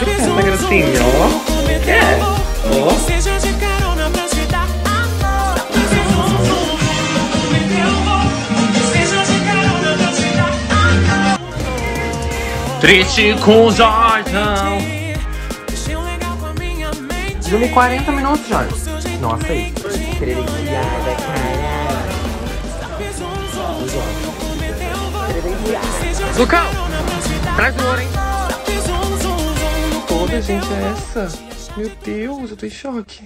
Uma gracinha, ó. É, ó. Triste com o Jordan. Dure 40 minutos, Jordan. Nossa, aí. Credenciada, cara. Lucão, traz o ouro, hein? Gente é essa? Meu Deus, eu tô em choque.